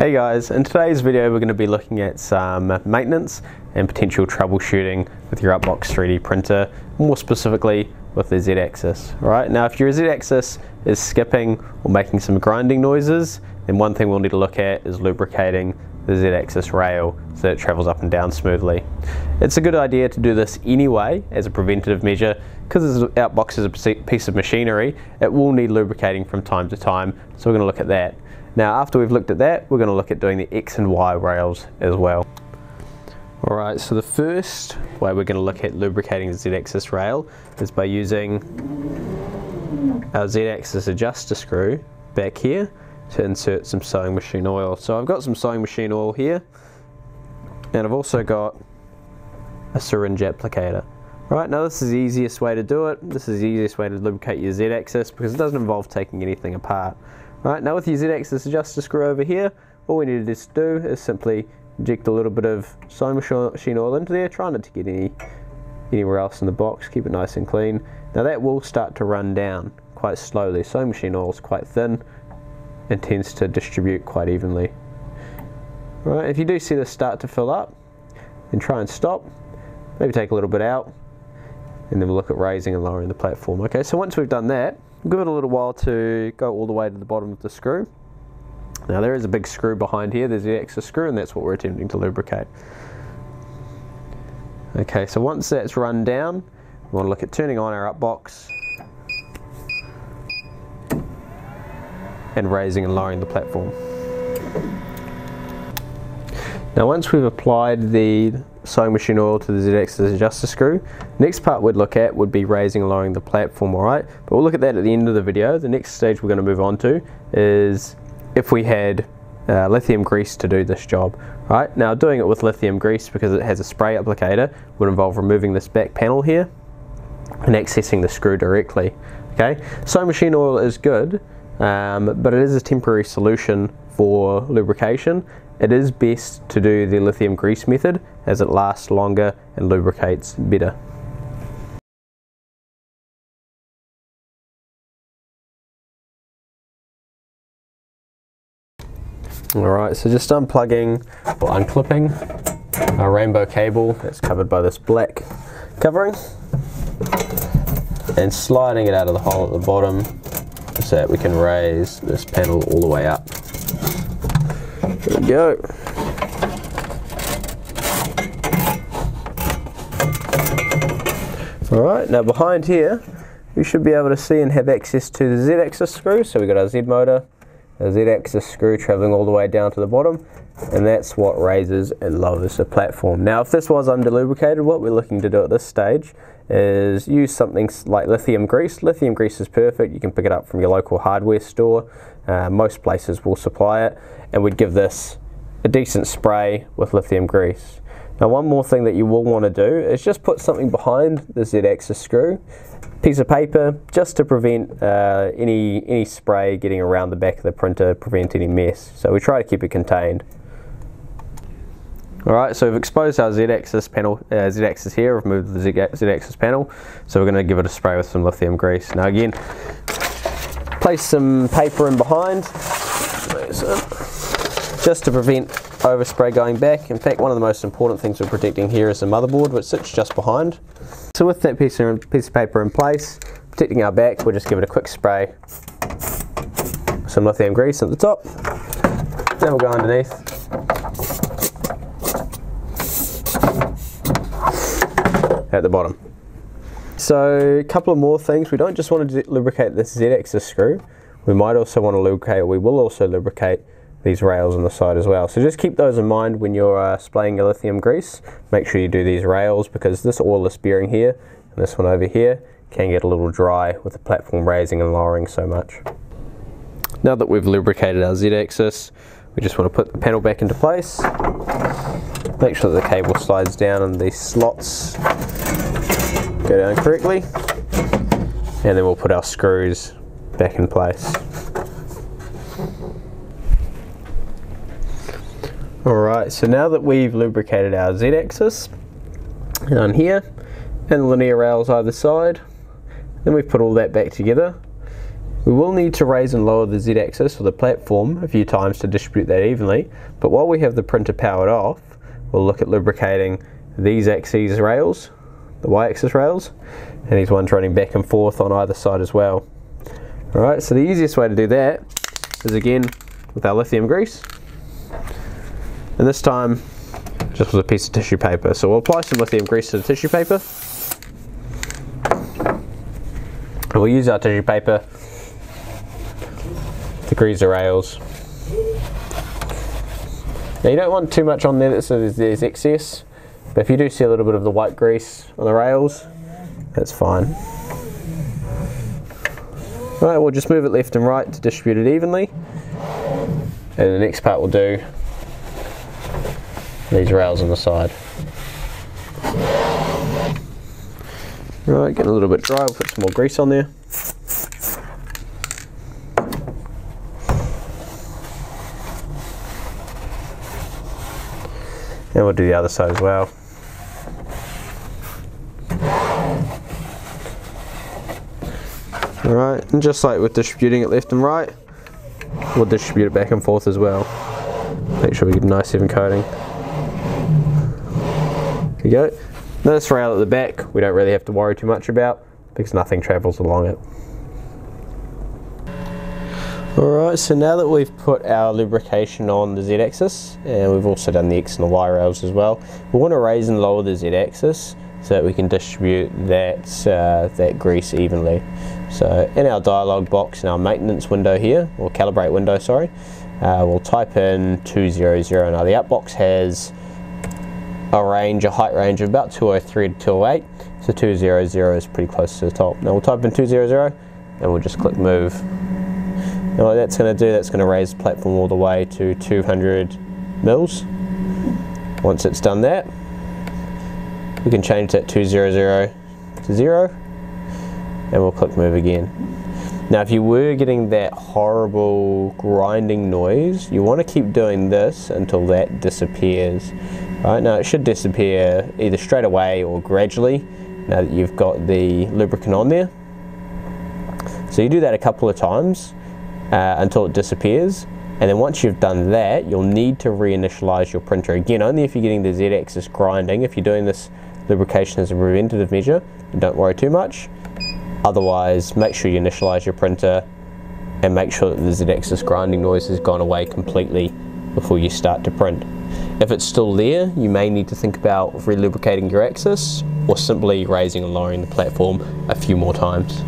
Hey guys, in today's video we're going to be looking at some maintenance and potential troubleshooting with your UP Box 3D printer, more specifically with the Z-axis. Right now if your Z-axis is skipping or making some grinding noises, then one thing we'll need to look at is lubricating the Z-axis rail so that it travels up and down smoothly. It's a good idea to do this anyway as a preventative measure because this UP Box is a piece of machinery, it will need lubricating from time to time, so we're going to look at that. Now after we've looked at that, we're going to look at doing the X and Y rails as well. Alright, so the first way we're going to look at lubricating the Z-axis rail is by using our Z-axis adjuster screw back here to insert some sewing machine oil. So I've got some sewing machine oil here and I've also got a syringe applicator. Right, now this is the easiest way to do it. This is the easiest way to lubricate your Z-axis because it doesn't involve taking anything apart. Right, now with your Z-axis adjuster screw over here, all we need to do is simply inject a little bit of sewing machine oil into there, try not to get any anywhere else in the box, keep it nice and clean. Now that will start to run down quite slowly. Sewing machine oil is quite thin and tends to distribute quite evenly. Right, if you do see this start to fill up, then try and stop, maybe take a little bit out, and then we'll look at raising and lowering the platform. Okay, so once we've done that, give it a little while to go all the way to the bottom of the screw. Now there is a big screw behind here, there's the extra screw and that's what we're attempting to lubricate. Okay, so once that's run down, we want to look at turning on our up box and raising and lowering the platform. Now once we've applied the sewing machine oil to the Z-axis adjuster screw, next part we'd look at would be raising and lowering the platform, alright? But we'll look at that at the end of the video. The next stage we're going to move on to is if we had uh, lithium grease to do this job. Right now doing it with lithium grease because it has a spray applicator would involve removing this back panel here and accessing the screw directly. Okay, sewing machine oil is good, um, but it is a temporary solution for lubrication it is best to do the lithium grease method as it lasts longer and lubricates better. Alright, so just unplugging or unclipping our rainbow cable that's covered by this black covering and sliding it out of the hole at the bottom so that we can raise this panel all the way up. There we go. Alright, now behind here, we should be able to see and have access to the Z-axis screw. So we've got our Z motor, a Z-axis screw traveling all the way down to the bottom, and that's what raises and lowers the platform. Now if this was under lubricated, what we're looking to do at this stage is use something like lithium grease. Lithium grease is perfect, you can pick it up from your local hardware store. Uh, most places will supply it, and we'd give this a decent spray with lithium grease. Now one more thing that you will want to do is just put something behind the Z-axis screw, piece of paper, just to prevent uh, any, any spray getting around the back of the printer, prevent any mess. So we try to keep it contained. Alright, so we've exposed our Z-axis panel, uh, Z-axis here, we've moved the Z-axis panel, so we're going to give it a spray with some lithium grease. Now again, place some paper in behind, just to prevent overspray going back. In fact, one of the most important things we're protecting here is the motherboard, which sits just behind. So with that piece of, piece of paper in place, protecting our back, we'll just give it a quick spray. Some lithium grease at the top. Then we'll go underneath. At the bottom. So a couple of more things. We don't just want to lubricate this Z-axis screw. We might also want to lubricate, or we will also lubricate these rails on the side as well. So just keep those in mind when you're uh, spraying your lithium grease. Make sure you do these rails because this oilless bearing here and this one over here can get a little dry with the platform raising and lowering so much. Now that we've lubricated our Z-axis, we just want to put the panel back into place. Make sure the cable slides down and these slots go down correctly. And then we'll put our screws back in place. Alright, so now that we've lubricated our Z-axis on here and the linear rails either side, then we've put all that back together. We will need to raise and lower the z-axis or the platform a few times to distribute that evenly, but while we have the printer powered off, we'll look at lubricating these axes rails, the y-axis rails, and these ones running back and forth on either side as well. Alright, so the easiest way to do that is again with our lithium grease. And this time, just with a piece of tissue paper. So we'll apply some lithium grease to the tissue paper. And we'll use our tissue paper to grease the rails. Now you don't want too much on there so there's excess, but if you do see a little bit of the white grease on the rails, that's fine. Right, we'll just move it left and right to distribute it evenly. And the next part we'll do these rails on the side. Right, getting a little bit dry, we'll put some more grease on there. And we'll do the other side as well. Alright, and just like with distributing it left and right, we'll distribute it back and forth as well. Make sure we get a nice even coating. There you go. Now this rail at the back, we don't really have to worry too much about because nothing travels along it. Alright, so now that we've put our lubrication on the z-axis and we've also done the x and the y rails as well, we want to raise and lower the z-axis so that we can distribute that, uh, that grease evenly. So in our dialog box in our maintenance window here, or calibrate window, sorry, uh, we'll type in 200. Now the UP Box has a range, a height range of about 203 to 208, so 200 is pretty close to the top. Now we'll type in 200 and we'll just click move. Now what that's going to do, that's going to raise the platform all the way to 200 mils. Once it's done that, we can change that 200 to 0 and we'll click move again. Now if you were getting that horrible grinding noise, you want to keep doing this until that disappears. Right, now it should disappear either straight away or gradually now that you've got the lubricant on there. So you do that a couple of times uh, until it disappears and then once you've done that you'll need to reinitialize your printer again only if you're getting the z-axis grinding if you're doing this lubrication is a preventative measure don't worry too much Otherwise, make sure you initialize your printer and make sure that the Z-axis grinding noise has gone away completely before you start to print. If it's still there, you may need to think about relubricating your axis or simply raising and lowering the platform a few more times.